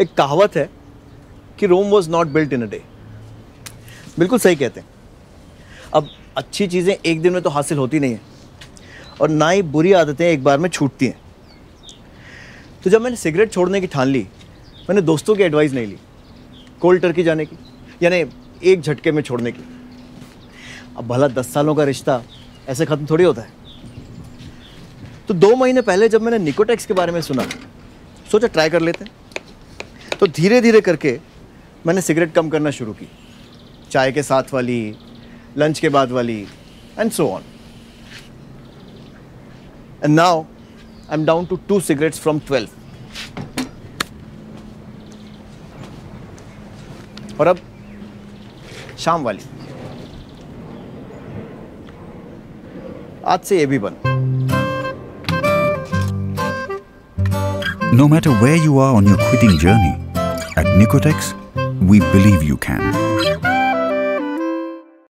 एक कहावत है कि Rome was not built in a day बिल्कुल सही कहते हैं। अब अच्छी चीज़ें एक दिन में तो हासिल होती नहीं है और ना ही बुरी आदतें एक बार में छूटती हैं। तो जब मैंने सिगरेट छोड़ने की ठान ली, मैंने दोस्तों की एडवाइस नहीं ली कोल्ड टर्की जाने की, यानी एक झटके में छोड़ने की। अब भला दस सालों का रिश्ता ऐसे ख़त्म थोड़ी होता है। तो दो महीने पहले जब मैंने निकोटेक्स के बारे में सुना, सोचा ट्राई कर लेते हैं। तो धीरे धीरे करके मैंने सिगरेट कम करना शुरू की। चाय के साथ वाली लंच के बाद वाली and so on and now I am down to two cigarettes from twelve और अब शाम वाली। आज से ये भी बंद। No matter where you are on your quitting journey, at Nicotex, we believe you can.